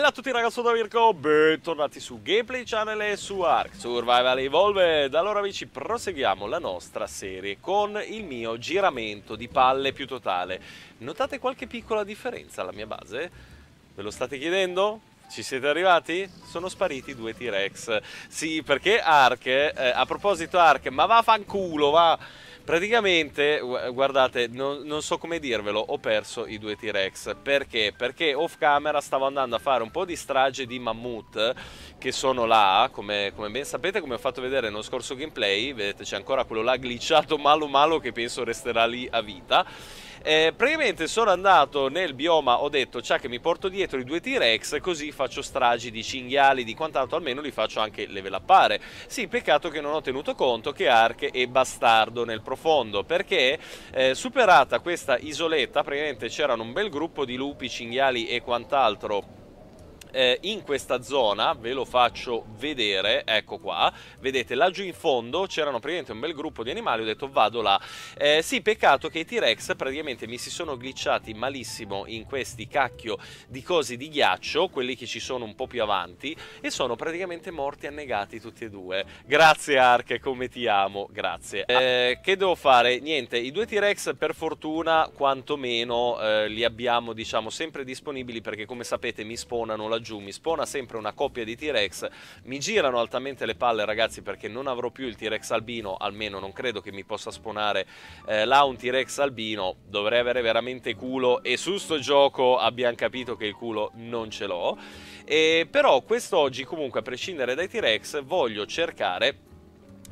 Bella a tutti ragazzi da Mirko, bentornati su Gameplay Channel e su Ark Survival Evolved Allora amici, proseguiamo la nostra serie con il mio giramento di palle più totale Notate qualche piccola differenza alla mia base? Ve lo state chiedendo? Ci siete arrivati? Sono spariti due T-Rex Sì, perché Ark, eh, a proposito Ark, ma va fanculo, va Praticamente, guardate, non, non, so come dirvelo, ho perso i due T-Rex. Perché? Perché off camera stavo andando a fare un po' di strage di mammut che sono là, come, come ben sapete, come ho fatto vedere nello scorso gameplay, vedete c'è ancora quello là glitchato malo malo che penso resterà lì a vita. Eh, praticamente sono andato nel bioma, ho detto, ciao che mi porto dietro i due T-Rex, così faccio stragi di cinghiali, di quant'altro, almeno li faccio anche level uppare. Sì, peccato che non ho tenuto conto che Ark è bastardo nel profondo, perché eh, superata questa isoletta, praticamente c'erano un bel gruppo di lupi, cinghiali e quant'altro eh, in questa zona, ve lo faccio vedere, ecco qua, vedete laggiù in fondo c'erano praticamente un bel gruppo di animali, ho detto vado là. Eh, sì, peccato che i T-Rex praticamente mi si sono glitchati malissimo in questi cacchio di cosi di ghiaccio, quelli che ci sono un po' più avanti, e sono praticamente morti annegati tutti e due. Grazie Ark, come ti amo, grazie. Eh, che devo fare? Niente, i due T-Rex per fortuna quantomeno eh, li abbiamo diciamo sempre disponibili perché come sapete mi spawnano laggiù laggiù, mi spona sempre una coppia di T-Rex, mi girano altamente le palle ragazzi perché non avrò più il T-Rex albino, almeno non credo che mi possa sponare eh, là un T-Rex albino, dovrei avere veramente culo e su sto gioco abbiamo capito che il culo non ce l'ho. però quest'oggi comunque a prescindere dai T-Rex voglio cercare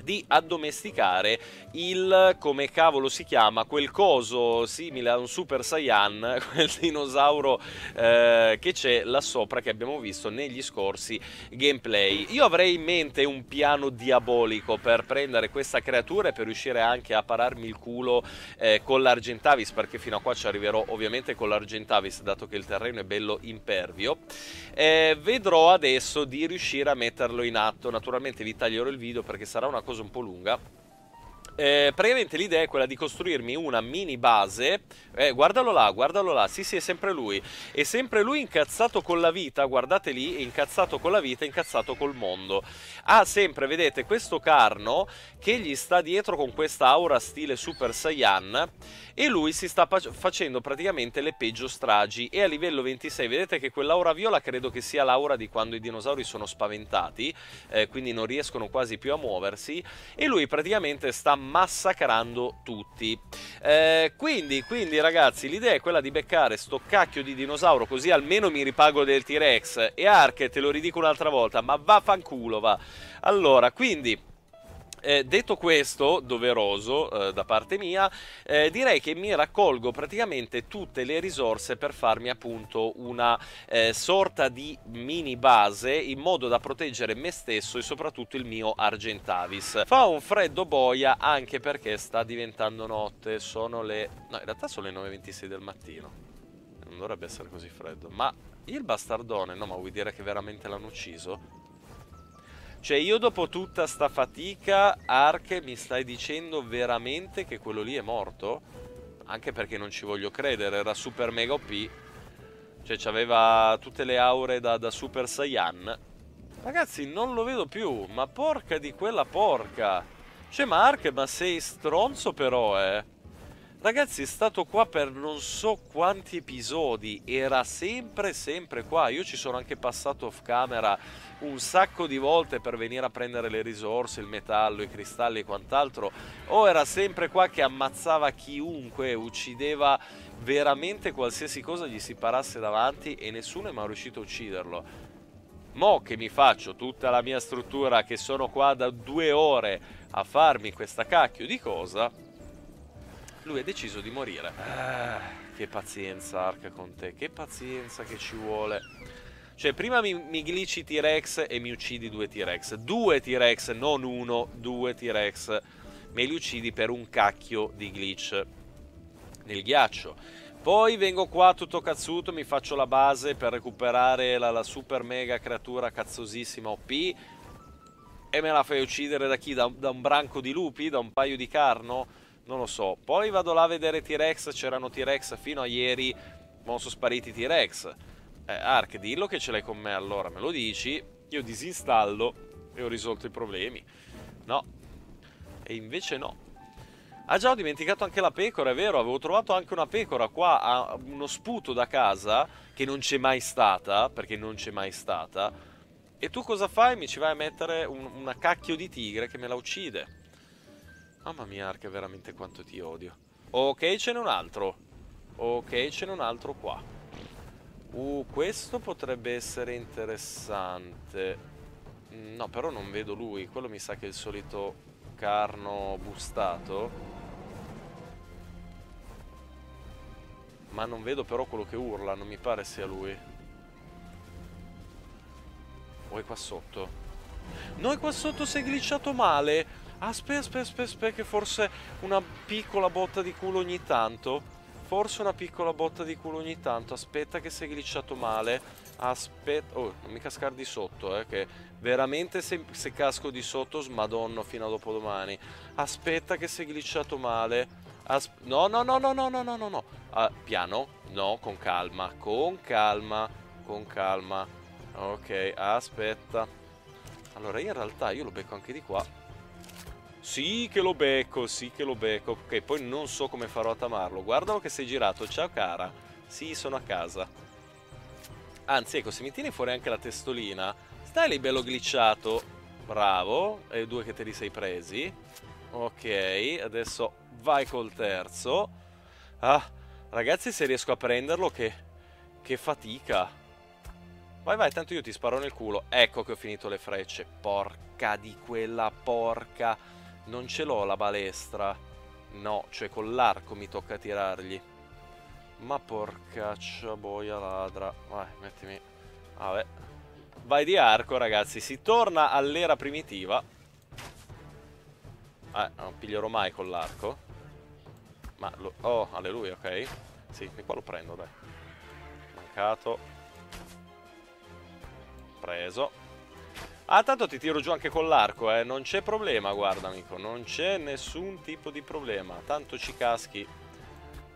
di addomesticare il, come cavolo si chiama, quel coso simile a un Super Saiyan, quel dinosauro eh, che c'è là sopra che abbiamo visto negli scorsi gameplay. Io avrei in mente un piano diabolico per prendere questa creatura e per riuscire anche a pararmi il culo eh, con l'Argentavis, perché fino a qua ci arriverò ovviamente con l'Argentavis, dato che il terreno è bello impervio. Eh, vedrò adesso di riuscire a metterlo in atto, naturalmente vi taglierò il video perché sarà una cosa un po' lunga eh, praticamente l'idea è quella di costruirmi una mini base. Eh, guardalo là, guardalo là. Sì, sì, è sempre lui. È sempre lui incazzato con la vita. Guardate lì, è incazzato con la vita, incazzato col mondo. Ha sempre, vedete, questo carno che gli sta dietro con questa aura stile Super Saiyan. E lui si sta facendo praticamente le peggio stragi. E a livello 26, vedete che quell'aura viola credo che sia l'aura di quando i dinosauri sono spaventati. Eh, quindi non riescono quasi più a muoversi. E lui praticamente sta massacrando tutti. Eh, quindi, quindi ragazzi, l'idea è quella di beccare sto cacchio di dinosauro così almeno mi ripago del T-Rex. E Ark, te lo ridico un'altra volta, ma vaffanculo va. Allora, quindi eh, detto questo, doveroso eh, da parte mia, eh, direi che mi raccolgo praticamente tutte le risorse per farmi appunto una eh, sorta di mini base in modo da proteggere me stesso e soprattutto il mio Argentavis. Fa un freddo boia anche perché sta diventando notte, sono le... no in realtà sono le 9.26 del mattino, non dovrebbe essere così freddo, ma il bastardone, no ma vuoi dire che veramente l'hanno ucciso? Cioè io dopo tutta sta fatica, Ark, mi stai dicendo veramente che quello lì è morto? Anche perché non ci voglio credere, era super mega OP. Cioè aveva tutte le aure da, da Super Saiyan. Ragazzi, non lo vedo più, ma porca di quella porca. Cioè Mark, ma sei stronzo però, eh. Ragazzi, è stato qua per non so quanti episodi, era sempre, sempre qua. Io ci sono anche passato off camera un sacco di volte per venire a prendere le risorse, il metallo, i cristalli e quant'altro. O era sempre qua che ammazzava chiunque, uccideva veramente qualsiasi cosa gli si parasse davanti e nessuno è mai riuscito a ucciderlo. Mo che mi faccio tutta la mia struttura che sono qua da due ore a farmi questa cacchio di cosa lui ha deciso di morire. Ah, che pazienza, Arca, con te. Che pazienza che ci vuole. Cioè, prima mi, mi glitchi T-Rex e mi uccidi due T-Rex. Due T-Rex, non uno, due T-Rex. Me li uccidi per un cacchio di glitch nel ghiaccio. Poi vengo qua tutto cazzuto, mi faccio la base per recuperare la, la super mega creatura cazzosissima OP e me la fai uccidere da chi? Da, da un branco di lupi? Da un paio di carno? Non lo so. Poi vado là a vedere T-Rex, c'erano T-Rex fino a ieri, non sono spariti T-Rex. Eh, Ark, dillo che ce l'hai con me allora, me lo dici, io disinstallo e ho risolto i problemi. No. E invece no. Ah già, ho dimenticato anche la pecora, è vero, avevo trovato anche una pecora qua, a uno sputo da casa, che non c'è mai stata, perché non c'è mai stata. E tu cosa fai? Mi ci vai a mettere un, una cacchio di tigre che me la uccide. Mamma mia, Ark, veramente quanto ti odio. Ok, ce n'è un altro. Ok, ce n'è un altro qua. Uh, questo potrebbe essere interessante. No, però non vedo lui. Quello mi sa che è il solito carno bustato. Ma non vedo però quello che urla, non mi pare sia lui. O è qua sotto? No, è qua sotto, si è glitchato male. Aspetta, aspetta, aspetta, aspetta, che forse una piccola botta di culo ogni tanto. Forse una piccola botta di culo ogni tanto. Aspetta che è glitchato male. Aspetta... Oh, non mi cascare di sotto, eh, che veramente se, se casco di sotto smadonno fino a dopodomani. Aspetta che è glitchato male. As no, no, no, no, no, no, no, no, no. Uh, piano? No, con calma, con calma, con calma. Ok, aspetta. Allora, in realtà io lo becco anche di qua. Sì che lo becco, sì che lo becco. Ok, poi non so come farò a tamarlo. Guardalo che sei girato. Ciao cara. Sì, sono a casa. Anzi, ecco, se mi tieni fuori anche la testolina, stai lì bello glitchato. Bravo. E due che te li sei presi. Ok, adesso vai col terzo. Ah, ragazzi, se riesco a prenderlo, che, che fatica. Vai, vai, tanto io ti sparo nel culo. Ecco che ho finito le frecce. Porca di quella porca. Non ce l'ho la balestra. No, cioè con l'arco mi tocca tirargli. Ma porcaccia boia ladra. Vai, mettimi... Vabbè. Vai di arco, ragazzi. Si torna all'era primitiva. Eh, non piglierò mai con l'arco. Ma lo... Oh, alleluia, ok. Sì, qua lo prendo, dai. Mancato. Preso. Ah, tanto ti tiro giù anche con l'arco, eh. Non c'è problema, guarda, amico. Non c'è nessun tipo di problema. Tanto ci caschi.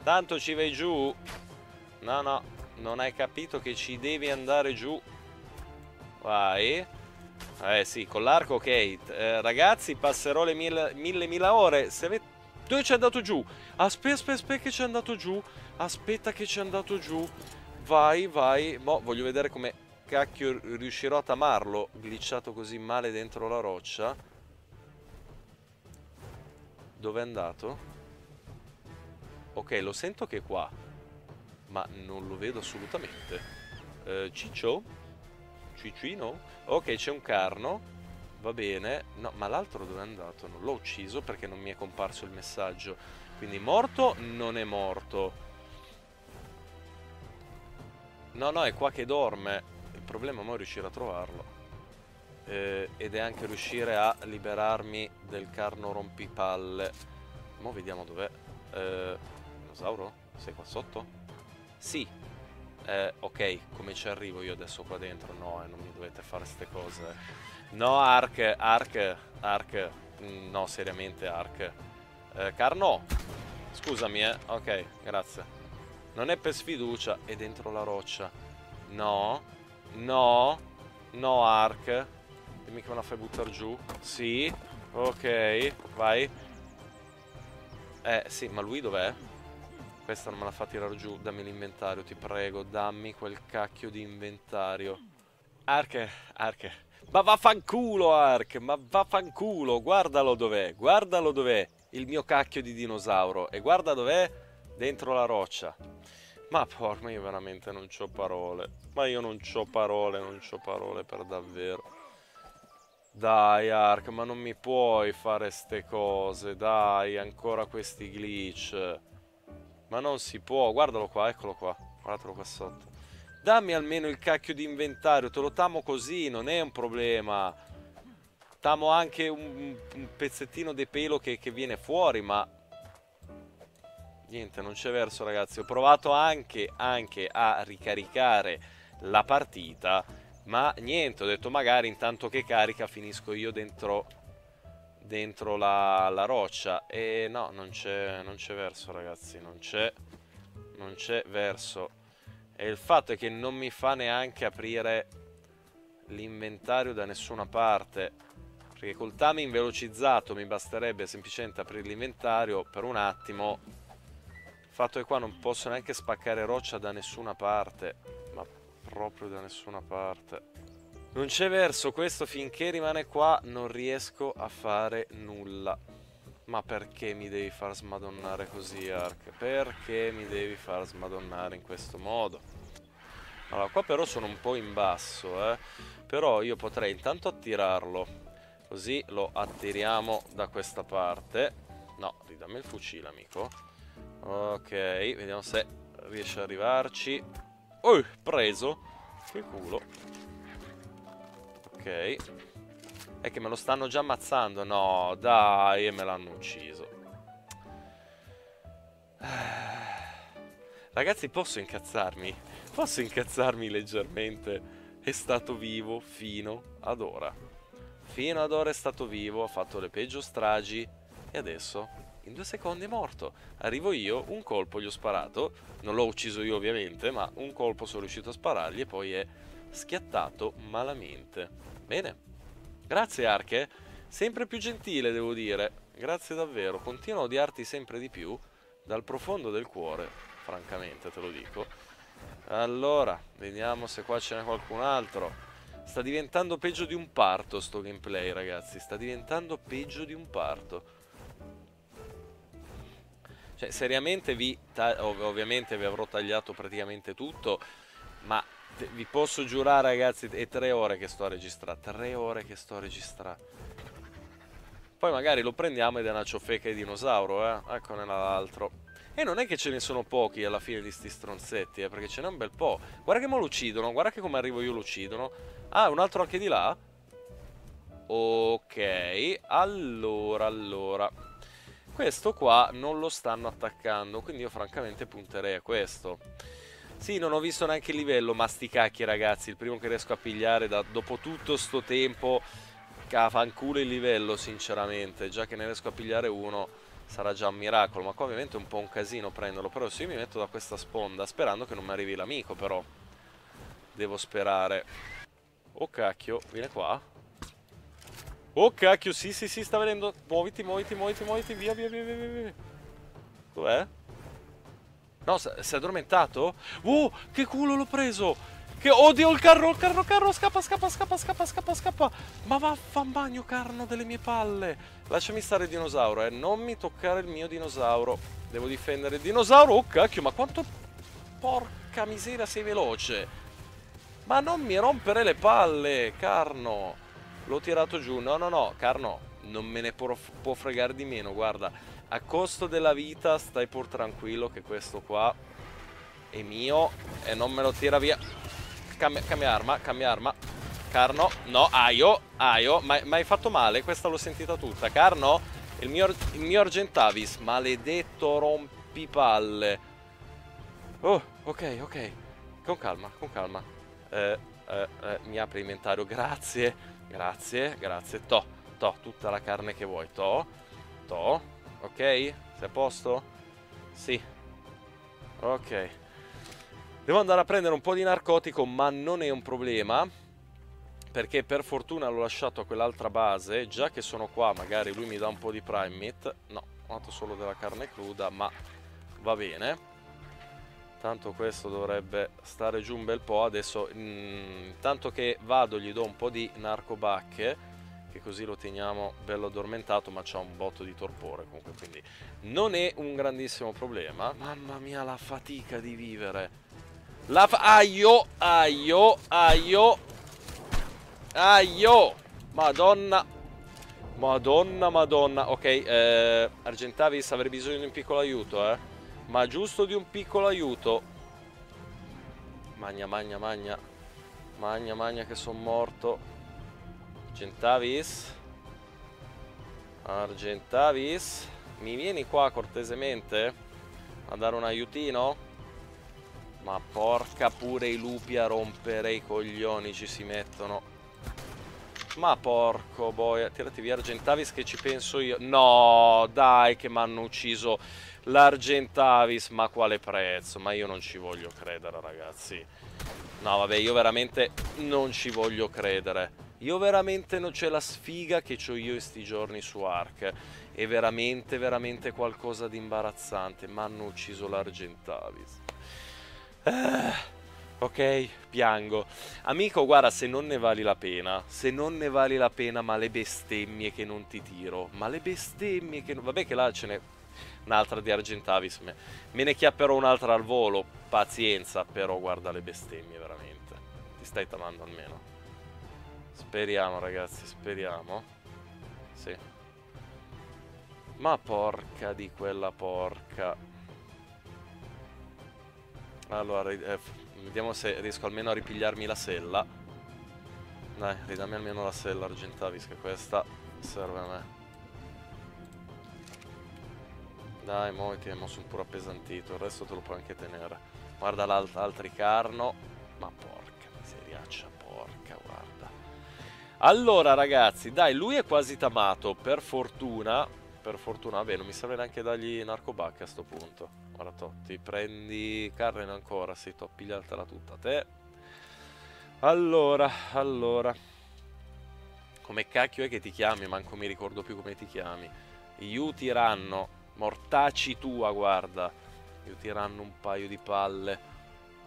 Tanto ci vai giù. No, no. Non hai capito che ci devi andare giù. Vai. Eh sì, con l'arco ok. Eh, ragazzi, passerò le mille, mille, mille ore. Se avete dove c'è andato giù? Aspetta, aspetta, aspetta che c'è andato giù. Aspetta che c'è andato giù. Vai, vai. Mo, voglio vedere come cacchio riuscirò a tamarlo. Glitchato così male dentro la roccia. Dove è andato? Ok, lo sento che è qua. Ma non lo vedo assolutamente. Uh, Ciccio? Cicino? Ok, c'è un carno. Va bene. No, ma l'altro dove è andato? Non l'ho ucciso perché non mi è comparso il messaggio. Quindi morto non è morto. No, no, è qua che dorme. Il problema è riuscire a trovarlo. Eh, ed è anche riuscire a liberarmi del carno rompipalle. Mo' vediamo dov'è. Eh, dinosauro? Sei qua sotto? Sì. Eh, ok, come ci arrivo io adesso qua dentro? No, eh, non mi dovete fare queste cose. No, Ark, Ark, Ark. Mm, no, seriamente, Ark. Eh, Carno. Scusami, eh. Ok, grazie. Non è per sfiducia, è dentro la roccia. No. No. No, Ark. Dimmi che me la fai buttare giù. Sì. Ok, vai. Eh, sì, ma lui dov'è? Questa non me la fa tirare giù. Dammi l'inventario, ti prego. Dammi quel cacchio di inventario. Ark, Ark. Ma vaffanculo Ark, ma vaffanculo, guardalo dov'è, guardalo dov'è il mio cacchio di dinosauro e guarda dov'è dentro la roccia. Ma porca, io veramente non ho parole, ma io non ho parole, non ho parole per davvero. Dai Ark, ma non mi puoi fare ste cose, dai, ancora questi glitch. Ma non si può, guardalo qua, eccolo qua, guardatelo qua sotto. Dammi almeno il cacchio di inventario, te lo tamo così, non è un problema. Tamo anche un, un pezzettino di pelo che, che viene fuori, ma... Niente, non c'è verso ragazzi. Ho provato anche, anche a ricaricare la partita, ma niente, ho detto magari intanto che carica finisco io dentro, dentro la, la roccia. E no, non c'è verso ragazzi, non c'è, non c'è verso. E il fatto è che non mi fa neanche aprire l'inventario da nessuna parte. Perché col timing velocizzato mi basterebbe semplicemente aprire l'inventario per un attimo. Fatto che qua non posso neanche spaccare roccia da nessuna parte. Ma proprio da nessuna parte. Non c'è verso, questo finché rimane qua non riesco a fare nulla. Ma perché mi devi far smadonnare così, Ark? Perché mi devi far smadonnare in questo modo? Allora, qua però sono un po' in basso, eh. Però io potrei intanto attirarlo Così lo attiriamo da questa parte. No, ridammi il fucile, amico. Ok, vediamo se riesce ad arrivarci. Oh, preso. Che culo. Ok. È che me lo stanno già ammazzando. No, dai, me l'hanno ucciso. Ragazzi, posso incazzarmi? Posso incazzarmi leggermente? È stato vivo fino ad ora. Fino ad ora è stato vivo, ha fatto le peggio stragi e adesso in due secondi è morto. Arrivo io, un colpo gli ho sparato, non l'ho ucciso io ovviamente, ma un colpo sono riuscito a sparargli e poi è schiattato malamente. Bene, grazie Arche, sempre più gentile devo dire, grazie davvero, continuo a odiarti sempre di più, dal profondo del cuore, francamente te lo dico. Allora, vediamo se qua ce n'è qualcun altro. Sta diventando peggio di un parto sto gameplay, ragazzi. Sta diventando peggio di un parto. Cioè, seriamente vi... Ov ovviamente vi avrò tagliato praticamente tutto, ma vi posso giurare, ragazzi, è tre ore che sto a registrare. Tre ore che sto a registrare. Poi magari lo prendiamo ed è una ciofeca di dinosauro, eh. Eccone l'altro. E non è che ce ne sono pochi alla fine di sti stronzetti, eh, perché ce n'è un bel po'. Guarda che mo lo uccidono, guarda che come arrivo io lo uccidono. Ah, un altro anche di là? Ok, allora, allora. Questo qua non lo stanno attaccando, quindi io francamente punterei a questo. Sì, non ho visto neanche il livello, ma sti cacchi ragazzi, il primo che riesco a pigliare da, dopo tutto sto tempo, fanculo il livello sinceramente, già che ne riesco a pigliare uno sarà già un miracolo, ma qua ovviamente è un po' un casino prenderlo, però se io mi metto da questa sponda, sperando che non mi arrivi l'amico però, devo sperare. Oh cacchio, viene qua. Oh cacchio, sì, sì, sì, sta venendo. Muoviti, muoviti, muoviti, muoviti, via, via, via, via, via. Dov'è? No, si è addormentato? Oh, che culo l'ho preso! Che oddio il carro, il carro, il carro, scappa, scappa, scappa, scappa, scappa, scappa. Ma vaffanbagno carno delle mie palle. Lasciami stare il dinosauro, eh. Non mi toccare il mio dinosauro. Devo difendere il dinosauro. Oh cacchio, ma quanto... Porca miseria, sei veloce. Ma non mi rompere le palle, Carno. L'ho tirato giù. No, no, no, Carno, non me ne può, fregare di meno. Guarda, a costo della vita stai pur tranquillo che questo qua è mio e non me lo tira via. Cambia, cambia arma, cambia arma. Carno, no, Aio, Aio, ma hai fatto male, questa l'ho sentita tutta. Carno, il mio, il mio Argentavis, maledetto rompipalle. Oh, ok, ok, con calma, con calma eh, eh, eh, mi apre l'inventario, grazie, grazie, grazie, to, to, tutta la carne che vuoi, to, to, ok? Sei a posto? Sì, ok. Devo andare a prendere un po' di narcotico, ma non è un problema, perché per fortuna l'ho lasciato a quell'altra base, già che sono qua magari lui mi dà un po' di prime meat, no, ho dato solo della carne cruda, ma va bene. Tanto questo dovrebbe stare giù un bel po'. Adesso, mm, tanto che vado, gli do un po' di narcobacche, che così lo teniamo bello addormentato, ma c'ha un botto di torpore comunque, quindi non è un grandissimo problema. Mamma mia, la fatica di vivere. La fa aio, aio, aio, aio. Madonna. Madonna, madonna. Ok, eh, Argentavis avrei bisogno di un piccolo aiuto, eh ma giusto di un piccolo aiuto. Magna, magna, magna. Magna, magna che sono morto. Argentavis. Argentavis. Mi vieni qua cortesemente? A dare un aiutino? Ma porca pure i lupi a rompere i coglioni ci si mettono. Ma porco boia, tirati via Argentavis che ci penso io. No, dai che mi hanno ucciso L'Argentavis, ma quale prezzo? Ma io non ci voglio credere, ragazzi. No, vabbè, io veramente non ci voglio credere. Io veramente non c'è la sfiga che ho io in sti giorni su Ark. È veramente, veramente qualcosa di imbarazzante. Ma hanno ucciso l'Argentavis. Eh, ok, piango. Amico, guarda, se non ne vali la pena, se non ne vali la pena, ma le bestemmie che non ti tiro, ma le bestemmie che. Vabbè che là ce n'è un'altra di Argentavis, me, ne chiapperò un'altra al volo, pazienza, però guarda le bestemmie veramente. Ti stai tamando almeno. Speriamo ragazzi, speriamo. Sì. Ma porca di quella porca. Allora, eh, vediamo se riesco almeno a ripigliarmi la sella. Dai, ridammi almeno la sella Argentavis, che questa serve a me. Dai, mo sono pure appesantito, il resto te lo puoi anche tenere. Guarda l'altri carno. Ma porca miseriaccia, porca, guarda. Allora, ragazzi, dai, lui è quasi tamato, per fortuna. Per fortuna, vabbè, non mi serve neanche dargli narcobacche a sto punto. Guarda, to, ti prendi Carren ancora, sei to, pigliatela tutta te. Allora, allora. Come cacchio è che ti chiami? Manco mi ricordo più come ti chiami. Yu tiranno. Mortaci tua, guarda. Io tiranno un paio di palle.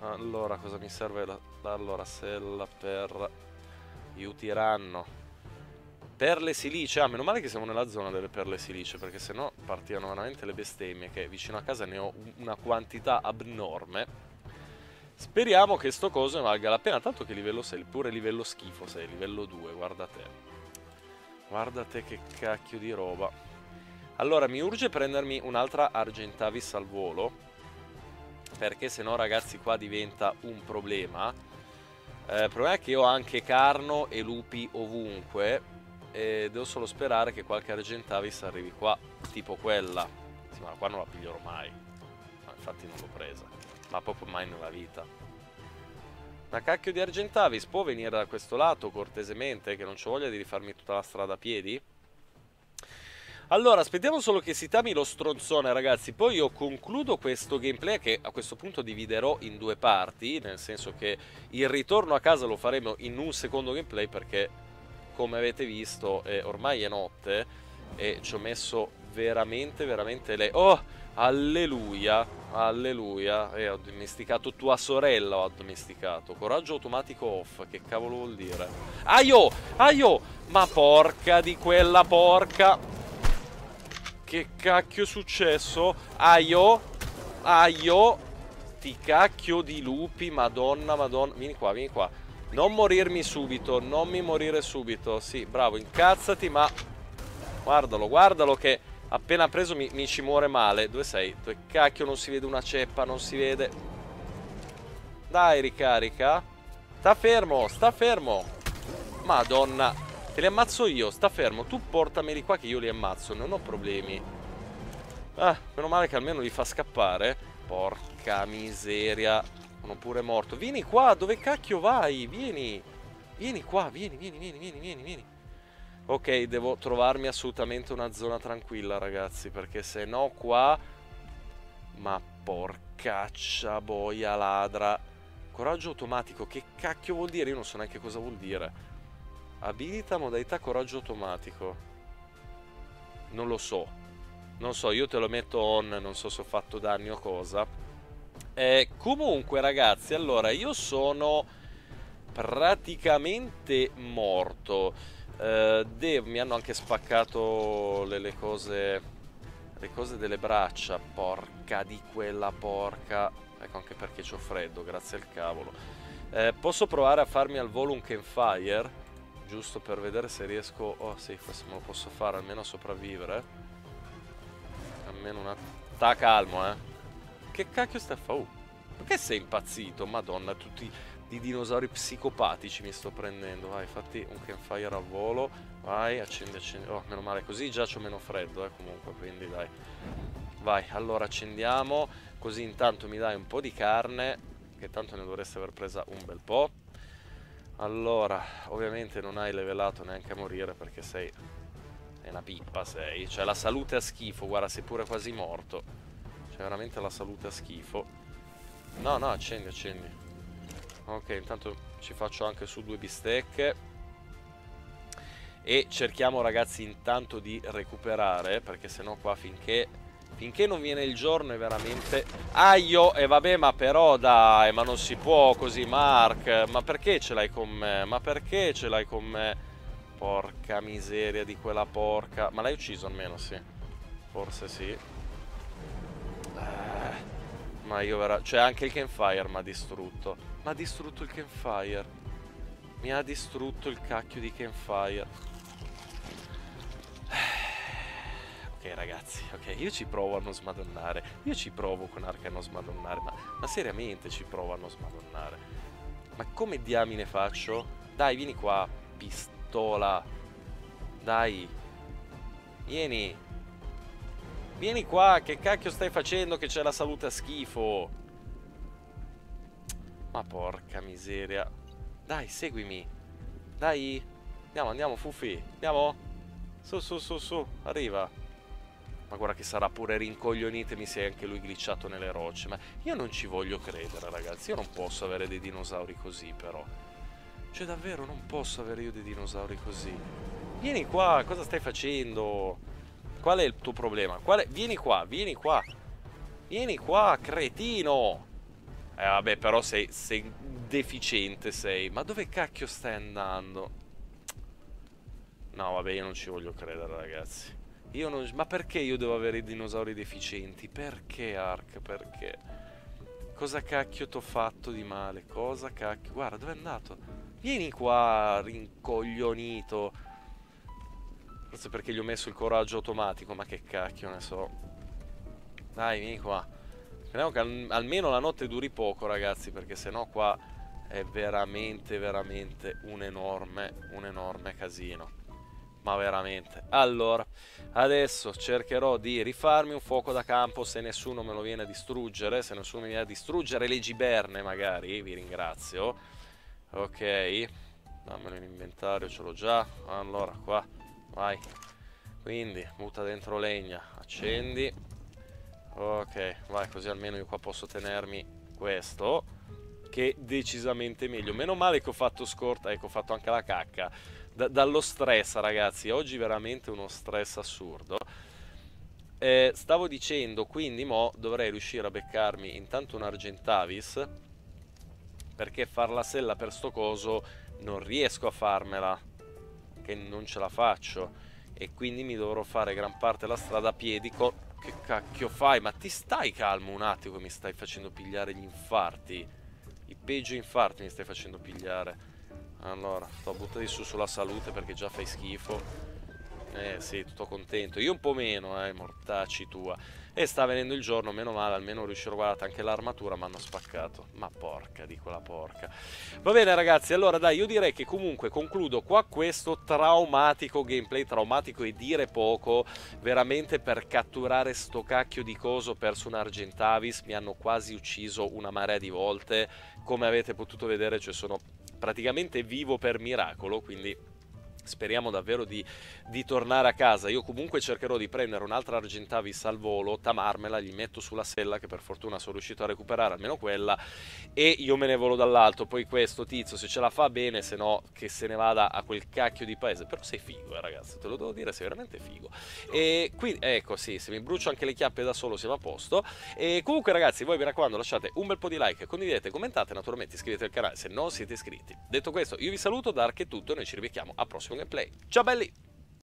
Allora, cosa mi serve? La, allora, sella per... Io tiranno. Perle silice. Ah, meno male che siamo nella zona delle perle silice, perché sennò partivano veramente le bestemmie, che vicino a casa ne ho una quantità abnorme. Speriamo che sto coso valga la pena, tanto che livello 6, pure livello schifo 6, livello 2, guarda te. Guarda te che cacchio di roba. Allora, mi urge prendermi un'altra Argentavis al volo, perché se no ragazzi qua diventa un problema. Eh, il problema è che ho anche carno e lupi ovunque, e devo solo sperare che qualche Argentavis arrivi qua, tipo quella. Sì, ma qua non la piglierò mai, ma infatti non l'ho presa, ma proprio mai nella vita. Una cacchio di Argentavis può venire da questo lato cortesemente, che non ci voglia di rifarmi tutta la strada a piedi? Allora, aspettiamo solo che si tami lo stronzone, ragazzi. Poi io concludo questo gameplay che a questo punto dividerò in due parti, nel senso che il ritorno a casa lo faremo in un secondo gameplay perché, come avete visto, eh, ormai è notte e ci ho messo veramente, veramente le... Oh, alleluia, alleluia. E ho domesticato tua sorella, ho addomesticato. Coraggio automatico off, che cavolo vuol dire? Aio, aio, ma porca di quella porca... Che cacchio è successo? Aio? Aio? Ti cacchio di lupi, madonna, madonna. Vieni qua, vieni qua. Non morirmi subito, non mi morire subito. Sì, bravo, incazzati, ma... Guardalo, guardalo che appena preso mi, mi ci muore male. Dove sei? Dove cacchio non si vede una ceppa, non si vede... Dai, ricarica. Sta fermo, sta fermo. Madonna. Te li ammazzo io, sta fermo. Tu portameli qua che io li ammazzo, non ho problemi. Ah, meno male che almeno li fa scappare. Porca miseria. Sono pure morto. Vieni qua, dove cacchio vai? Vieni. Vieni qua, vieni, vieni, vieni, vieni, vieni, vieni. Ok, devo trovarmi assolutamente una zona tranquilla, ragazzi, perché se no qua... Ma porcaccia boia ladra. Coraggio automatico, che cacchio vuol dire? Io non so neanche cosa vuol dire. Abilita modalità coraggio automatico. Non lo so. Non so, io te lo metto on, non so se ho fatto danni o cosa. Eh, comunque ragazzi, allora io sono praticamente morto. Eh, devo, mi hanno anche spaccato le, le cose le cose delle braccia. Porca di quella porca. Ecco anche perché ho freddo, grazie al cavolo. Eh, posso provare a farmi al volo un campfire? Giusto per vedere se riesco... Oh sì, questo me lo posso fare, almeno a sopravvivere. Almeno una... Sta calmo, eh. Che cacchio stai a fare? Oh, perché sei impazzito? Madonna, tutti i dinosauri psicopatici mi sto prendendo. Vai, fatti un campfire a volo. Vai, accendi, accendi. Oh, meno male, così già c'ho meno freddo, eh, comunque, quindi dai. Vai, allora accendiamo, così intanto mi dai un po' di carne, che tanto ne dovreste aver presa un bel po'. Allora, ovviamente non hai levelato neanche a morire perché sei... È una pippa sei. Cioè la salute a schifo, guarda, sei pure quasi morto. Cioè, veramente la salute a schifo. No, no, accendi, accendi. Ok, intanto ci faccio anche su due bistecche. E cerchiamo, ragazzi, intanto di recuperare, perché sennò qua finché... Finché non viene il giorno è veramente... Aio! E vabbè, ma però dai, ma non si può così, Mark. Ma perché ce l'hai con me? Ma perché ce l'hai con me? Porca miseria di quella porca. Ma l'hai ucciso almeno, sì. Forse sì. Eh, ma io veramente... Cioè anche il campfire mi ha distrutto. Mi ha distrutto il campfire. Mi ha distrutto il cacchio di campfire. Ragazzi, ok, io ci provo a non smadonnare. Io ci provo con Arca a non smadonnare, ma, ma seriamente ci provo a non smadonnare. Ma come diamine faccio? Dai, vieni qua, pistola. Dai. Vieni. Vieni qua, che cacchio stai facendo che c'è la salute a schifo? Ma porca miseria. Dai, seguimi. Dai. Andiamo, andiamo, Fufi. Andiamo. Su, su, su, su. Arriva. Ma guarda che sarà pure rincoglionito e mi sei anche lui glitchato nelle rocce. Ma io non ci voglio credere, ragazzi. Io non posso avere dei dinosauri così, però. Cioè, davvero, non posso avere io dei dinosauri così. Vieni qua, cosa stai facendo? Qual è il tuo problema? È... Vieni qua, vieni qua. Vieni qua, cretino. Eh, vabbè, però sei, sei deficiente, sei. Ma dove cacchio stai andando? No, vabbè, io non ci voglio credere, ragazzi. Io non... Ma perché io devo avere i dinosauri deficienti? Perché, Ark? Perché? Cosa cacchio t'ho fatto di male? Cosa cacchio... Guarda, dove è andato? Vieni qua, rincoglionito. Forse perché gli ho messo il coraggio automatico, ma che cacchio ne so. Dai, vieni qua. Speriamo che al almeno la notte duri poco, ragazzi, perché sennò qua è veramente, veramente un enorme, un enorme casino ma veramente. Allora, adesso cercherò di rifarmi un fuoco da campo se nessuno me lo viene a distruggere, se nessuno mi viene a distruggere le giberne magari, vi ringrazio. Ok, dammelo in inventario, ce l'ho già. Allora, qua, vai. Quindi, butta dentro legna, accendi. Ok, vai, così almeno io qua posso tenermi questo, che decisamente meglio. Meno male che ho fatto scorta, ecco, ho fatto anche la cacca da, dallo stress, ragazzi. Oggi veramente uno stress assurdo. Eh, stavo dicendo, quindi mo dovrei riuscire a beccarmi intanto un Argentavis perché far la sella per sto coso non riesco a farmela, che non ce la faccio e quindi mi dovrò fare gran parte della strada a piedi. Che cacchio fai? Ma ti stai calmo un attimo mi stai facendo pigliare gli infarti. I peggio infarti mi stai facendo pigliare. Allora, sto buttati su sulla salute perché già fai schifo. Eh sì, tutto contento. Io un po' meno, eh, mortacci tua. E sta venendo il giorno, meno male, almeno riuscirò, guardate, anche l'armatura mi hanno spaccato. Ma porca di quella porca. Va bene ragazzi, allora dai, io direi che comunque concludo qua questo traumatico gameplay, traumatico e dire poco, veramente per catturare sto cacchio di coso perso un Argentavis, mi hanno quasi ucciso una marea di volte, come avete potuto vedere, cioè sono praticamente vivo per miracolo, quindi speriamo davvero di, di, tornare a casa. Io comunque cercherò di prendere un'altra Argentavis al volo, tamarmela, gli metto sulla sella che per fortuna sono riuscito a recuperare almeno quella e io me ne volo dall'alto. Poi questo tizio se ce la fa bene, se no che se ne vada a quel cacchio di paese. Però sei figo, eh, ragazzi, te lo devo dire, sei veramente figo. E qui, ecco, sì, se mi brucio anche le chiappe da solo siamo a posto. E comunque ragazzi, voi mi raccomando, lasciate un bel po' di like, condividete, commentate, naturalmente iscrivetevi al canale se non siete iscritti. Detto questo, io vi saluto, Dark è tutto e noi ci rivecchiamo al prossimo gameplay. Ciao belli!